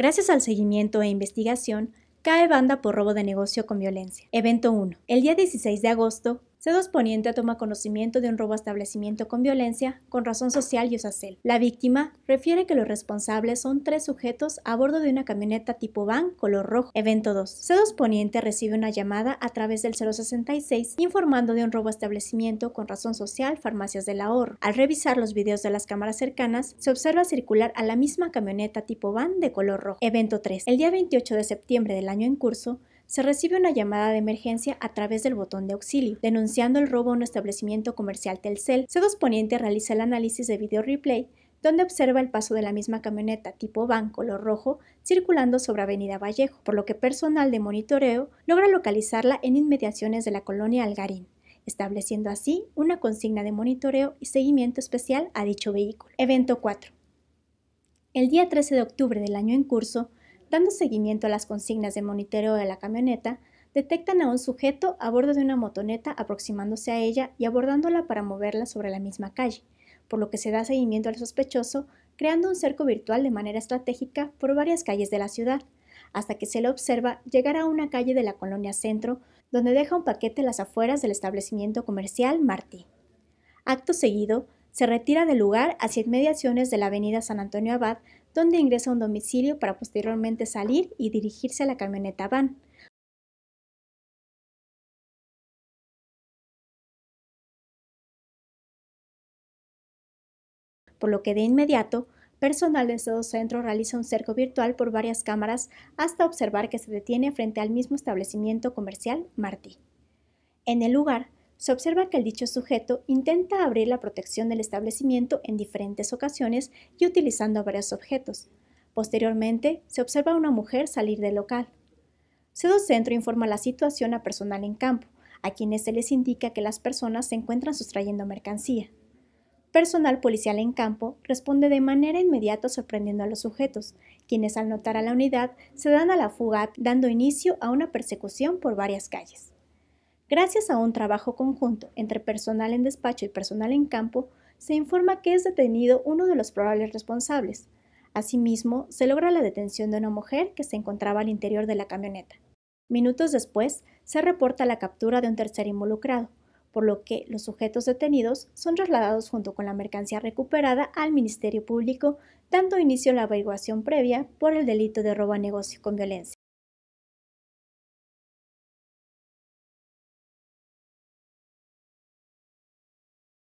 Gracias al seguimiento e investigación, cae banda por robo de negocio con violencia. Evento 1. El día 16 de agosto, C2 Poniente toma conocimiento de un robo a establecimiento con violencia con razón social y usacel. La víctima refiere que los responsables son tres sujetos a bordo de una camioneta tipo van color rojo. Evento 2. C2 Poniente recibe una llamada a través del 066 informando de un robo a establecimiento con razón social Farmacias del Ahorro. Al revisar los videos de las cámaras cercanas, se observa circular a la misma camioneta tipo van de color rojo. Evento 3. El día 28 de septiembre del año en curso, se recibe una llamada de emergencia a través del botón de auxilio, denunciando el robo a un establecimiento comercial Telcel. C2 Poniente realiza el análisis de video replay donde observa el paso de la misma camioneta tipo van color rojo circulando sobre Avenida Vallejo, por lo que personal de monitoreo logra localizarla en inmediaciones de la colonia Algarín, estableciendo así una consigna de monitoreo y seguimiento especial a dicho vehículo. Evento 4. El día 13 de octubre del año en curso, Dando seguimiento a las consignas de monitoreo de la camioneta, detectan a un sujeto a bordo de una motoneta aproximándose a ella y abordándola para moverla sobre la misma calle, por lo que se da seguimiento al sospechoso, creando un cerco virtual de manera estratégica por varias calles de la ciudad, hasta que se le observa llegar a una calle de la colonia Centro, donde deja un paquete en las afueras del establecimiento comercial Martí. Acto seguido, se retira del lugar hacia inmediaciones de la avenida San Antonio Abad, donde ingresa a un domicilio para posteriormente salir y dirigirse a la camioneta van. Por lo que de inmediato, personal de Estado Centro realiza un cerco virtual por varias cámaras hasta observar que se detiene frente al mismo establecimiento comercial Martí. En el lugar, se observa que el dicho sujeto intenta abrir la protección del establecimiento en diferentes ocasiones y utilizando varios objetos. Posteriormente, se observa a una mujer salir del local. Cedo Centro informa la situación a personal en campo, a quienes se les indica que las personas se encuentran sustrayendo mercancía. Personal policial en campo responde de manera inmediata sorprendiendo a los sujetos, quienes al notar a la unidad se dan a la fuga dando inicio a una persecución por varias calles. Gracias a un trabajo conjunto entre personal en despacho y personal en campo, se informa que es detenido uno de los probables responsables. Asimismo, se logra la detención de una mujer que se encontraba al interior de la camioneta. Minutos después, se reporta la captura de un tercer involucrado, por lo que los sujetos detenidos son trasladados junto con la mercancía recuperada al Ministerio Público, dando inicio a la averiguación previa por el delito de robo a negocio con violencia.